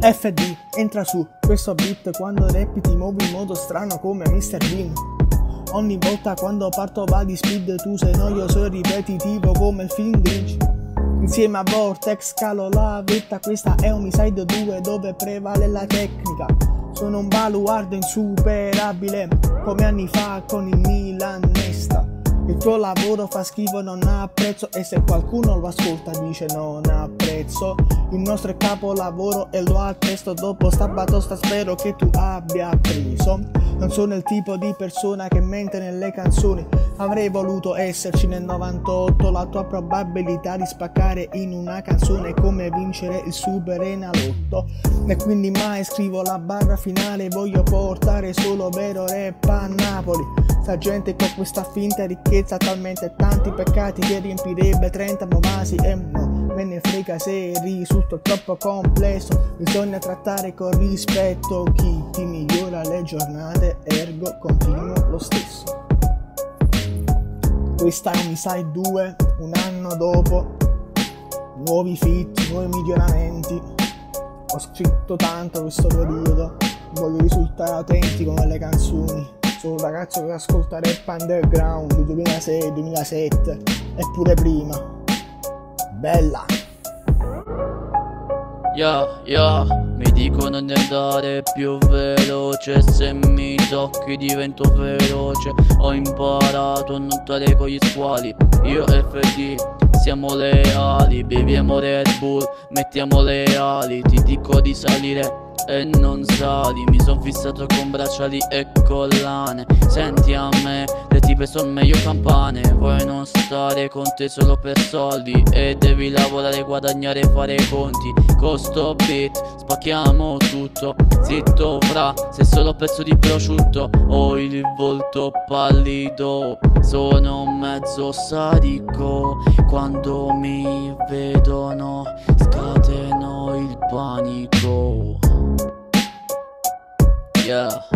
FD entra su questo beat quando rap ti muovi in modo strano come Mr. Bean. Ogni volta quando parto va di speed tu sei noio, sei ripetitivo come il film Grinch. Insieme a Vortex calo la vetta, questa è Homicide 2 dove prevale la tecnica. Sono un baluardo insuperabile come anni fa con il Milan Nesta. Il tuo lavoro fa schifo, non ha prezzo e se qualcuno lo ascolta dice non ha prezzo. Il nostro è capolavoro e lo attesto dopo sta batosta spero che tu abbia preso. Non sono il tipo di persona che mente nelle canzoni, avrei voluto esserci nel 98. La tua probabilità di spaccare in una canzone è come vincere il super enalotto. E quindi mai scrivo la barra finale, voglio portare solo vero rap a Napoli. Sta gente con questa finta ricchezza talmente tanti peccati che riempirebbe 30 momasi e no, me ne frega se risulta troppo complesso. Bisogna trattare con rispetto chi ti migliora le giornate, ergo continuo lo stesso. Questa è Homicide 2, un anno dopo, nuovi fit, nuovi miglioramenti. Ho scritto tanto questo periodo, voglio risultare autentico nelle canzoni un ragazzo che ascolta rap underground 2006-2007 eppure prima. Bella! Yeah, yeah, mi dicono di andare più veloce Se mi tocchi divento feroce Ho imparato a nuotare con gli squali Io e FD siamo leali Beviamo Red Bull, mettiamo le ali Ti dico di salire e non sali Mi son fissato con bracciali e collane. Senti a me, le tipe son meglio campane. Vuoi non stare con te solo per soldi. E devi lavorare, guadagnare e fare i conti Costo beat, spacchiamo tutto. Zitto fra, sei solo pezzo di prosciutto. Ho il volto pallido Sono mezzo sadico. Quando mi vedono scateno il panico Yeah.